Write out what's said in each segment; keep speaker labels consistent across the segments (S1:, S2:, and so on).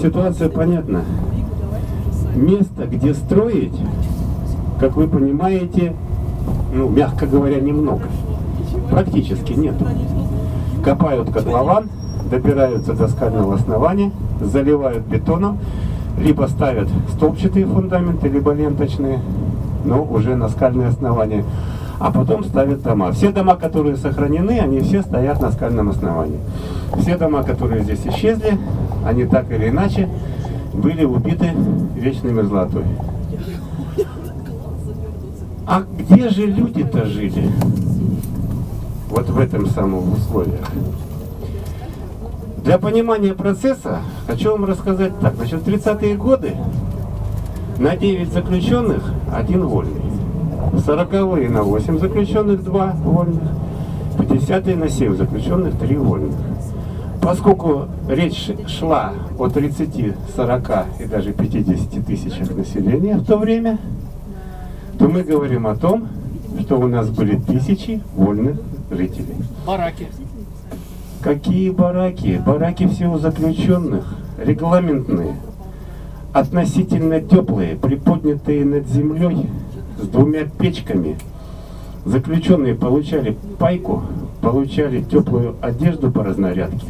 S1: ситуация понятна. Место, где строить, как вы понимаете, ну, мягко говоря, немного. Практически нету. Копают котлован, добираются до скального основания, заливают бетоном, либо ставят столбчатые фундаменты, либо ленточные, но уже на скальное основание. А потом ставят дома. Все дома, которые сохранены, они все стоят на скальном основании. Все дома, которые здесь исчезли, они так или иначе были убиты вечной мерзлотой. А где же люди-то жили? Вот в этом самом условиях. Для понимания процесса хочу вам рассказать так. Значит, в 30-е годы на 9 заключенных один вольный. В 40-е на 8 заключенных 2 вольных. В 50-е на 7 заключенных 3 вольных. Поскольку речь шла о 30, 40 и даже 50 тысячах населения в то время, то мы говорим о том, что у нас были тысячи вольных жителей.
S2: Бараки.
S1: Какие бараки? Бараки все у заключенных, регламентные, относительно теплые, приподнятые над землей, с двумя печками. Заключенные получали пайку, получали теплую одежду по разнарядке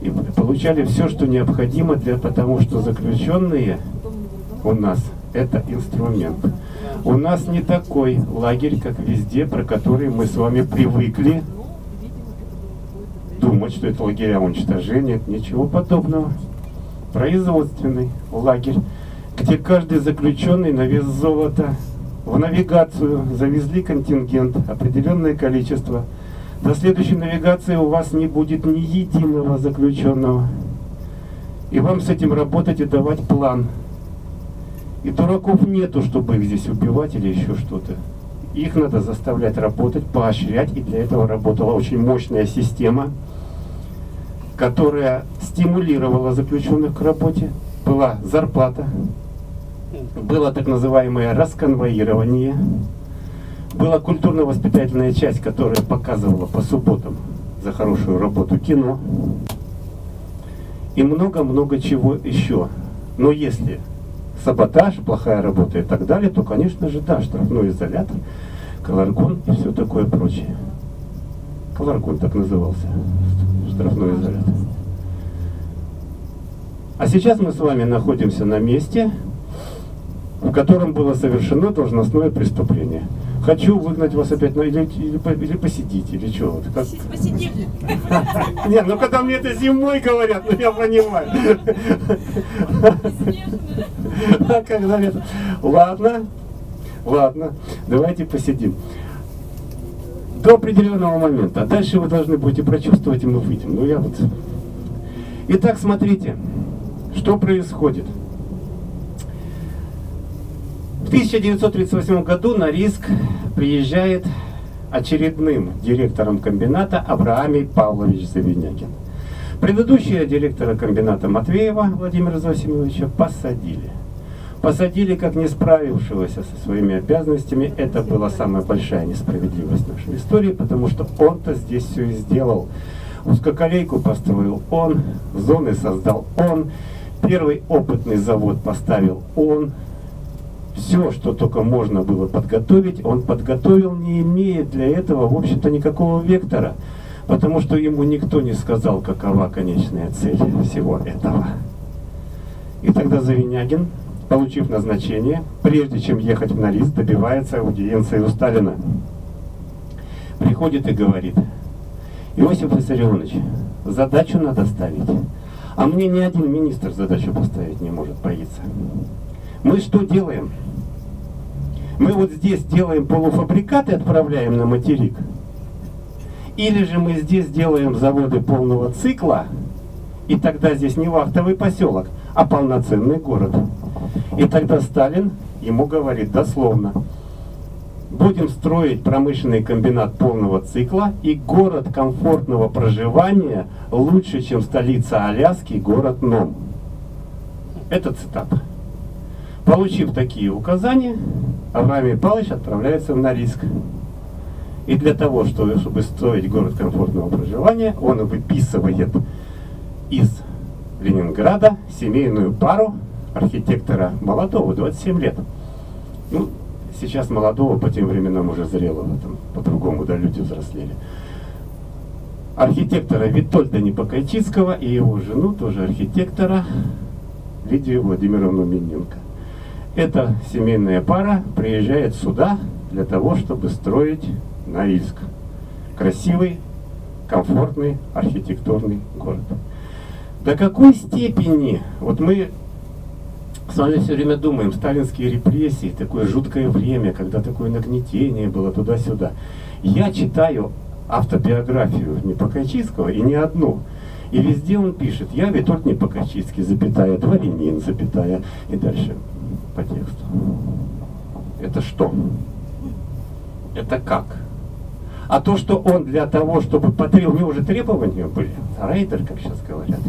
S1: и получали все, что необходимо, для, потому что заключенные у нас это инструмент. У нас не такой лагерь, как везде, про который мы с вами привыкли думать, что это лагеря уничтожения. Ничего подобного. Производственный лагерь, где каждый заключенный на вес золота в навигацию завезли контингент, определенное количество. До следующей навигации у вас не будет ни единого заключенного. И вам с этим работать и давать план – и дураков нету, чтобы их здесь убивать или еще что-то. Их надо заставлять работать, поощрять, и для этого работала очень мощная система, которая стимулировала заключенных к работе. Была зарплата, было так называемое расконвоирование, была культурно-воспитательная часть, которая показывала по субботам за хорошую работу кино и много-много чего еще. Но если саботаж, плохая работа и так далее, то, конечно же, да, штрафной изолятор, колоргон и все такое прочее. Колоргон так назывался, штрафной изолятор. А сейчас мы с вами находимся на месте, в котором было совершено должностное преступление. Хочу выгнать вас опять, ну, или, или, или посидите, или что? Вот, как...
S3: Посидим.
S1: Не, ну когда мне это зимой говорят, ну я понимаю. А когда это... Ладно, ладно, давайте посидим. До определенного момента. А дальше вы должны будете прочувствовать, и мы выйдем. Ну я вот... Итак, смотрите, что происходит. В 1938 году на риск приезжает очередным директором комбината Абраамий Павлович Завинякин. Предыдущего директора комбината Матвеева Владимира Зосимовича посадили. Посадили как не справившегося со своими обязанностями. Это была самая большая несправедливость нашей истории, потому что он-то здесь все и сделал. Узкоколейку построил он, зоны создал он, первый опытный завод поставил он, все, что только можно было подготовить, он подготовил, не имея для этого, в общем-то, никакого вектора, потому что ему никто не сказал, какова конечная цель всего этого. И тогда Завинягин, получив назначение, прежде чем ехать в Норильск, добивается аудиенции у Сталина. Приходит и говорит, Иосиф Виссарионович, задачу надо ставить. А мне ни один министр задачу поставить не может боиться. Мы что делаем? Мы вот здесь делаем полуфабрикаты, отправляем на материк. Или же мы здесь делаем заводы полного цикла, и тогда здесь не вахтовый поселок, а полноценный город. И тогда Сталин ему говорит дословно, будем строить промышленный комбинат полного цикла и город комфортного проживания лучше, чем столица Аляски, город Ном. Это цитата. Получив такие указания, Авраам Павлович отправляется в Норильск. И для того, чтобы, строить город комфортного проживания, он выписывает из Ленинграда семейную пару архитектора молодого, 27 лет. Ну, сейчас молодого, по тем временам уже зрелого, там, по-другому, да, люди взрослели. Архитектора Витольда Непокайчицкого и его жену, тоже архитектора, Лидию Владимировну Миненко. Эта семейная пара приезжает сюда для того, чтобы строить Норильск. Красивый, комфортный, архитектурный город. До какой степени, вот мы с вами все время думаем, сталинские репрессии, такое жуткое время, когда такое нагнетение было туда-сюда. Я читаю автобиографию Непокачинского и не одну. И везде он пишет, я Витольд Непокачинский, запятая, дворянин, запятая, и дальше по тексту. Это что? Это как? А то, что он для того, чтобы потребовал, у него уже требования были, рейдер, как сейчас говорят,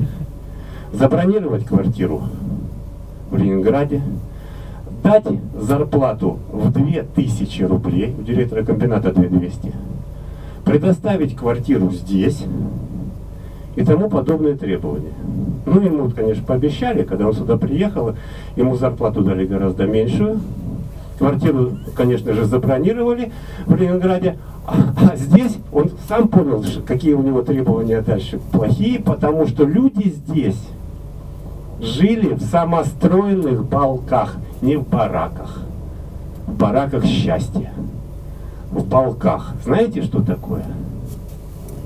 S1: забронировать квартиру в Ленинграде, дать зарплату в 2000 рублей, у директора комбината 2200, предоставить квартиру здесь и тому подобные требования. Ну, ему, конечно, пообещали, когда он сюда приехал, ему зарплату дали гораздо меньшую, квартиру, конечно же, забронировали в Ленинграде, а, а здесь он сам понял, какие у него требования дальше плохие, потому что люди здесь жили в самостроенных балках, не в бараках. В бараках счастья. В балках. Знаете, что такое?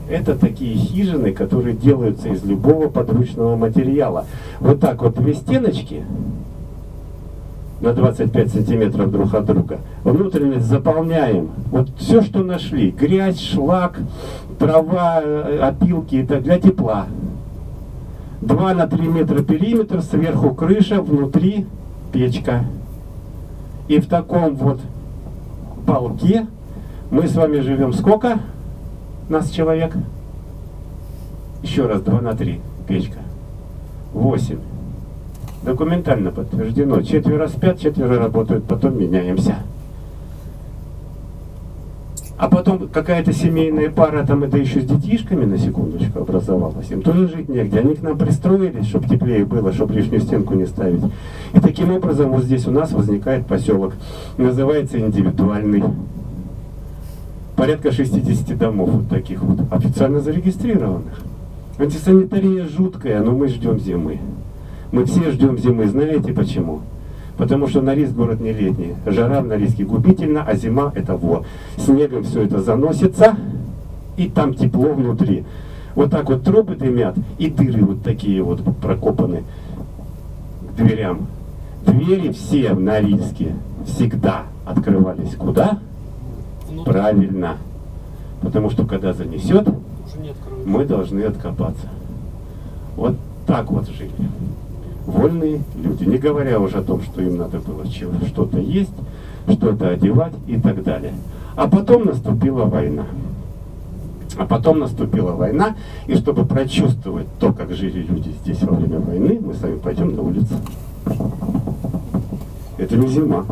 S1: Это такие хижины, которые делаются из любого подручного материала. Вот так вот две стеночки на 25 сантиметров друг от друга. Внутренность заполняем. Вот все, что нашли. Грязь, шлак, трава, э, опилки. Это для тепла. 2 на 3 метра периметр, сверху крыша, внутри печка. И в таком вот полке мы с вами живем сколько? Нас человек? Еще раз, 2 на 3, печка. 8. Документально подтверждено. Четверо спят, четверо работают, потом меняемся. А потом какая-то семейная пара, там это еще с детишками, на секундочку, образовалась. Им тоже жить негде. Они к нам пристроились, чтобы теплее было, чтобы лишнюю стенку не ставить. И таким образом вот здесь у нас возникает поселок. Называется индивидуальный. Порядка 60 домов вот таких вот, официально зарегистрированных. Антисанитария жуткая, но мы ждем зимы. Мы все ждем зимы. Знаете почему? Потому что Норильск город не летний. Жара в Норильске губительна, а зима это во. Снегом все это заносится, и там тепло внутри. Вот так вот трубы дымят, и дыры вот такие вот прокопаны к дверям. Двери все в Норильске всегда открывались куда? Правильно. Потому что когда занесет, мы должны откопаться. Вот так вот жили вольные люди, не говоря уже о том, что им надо было что-то есть, что-то одевать и так далее. А потом наступила война. А потом наступила война, и чтобы прочувствовать то, как жили люди здесь во время войны, мы с вами пойдем на улицу. Это не зима.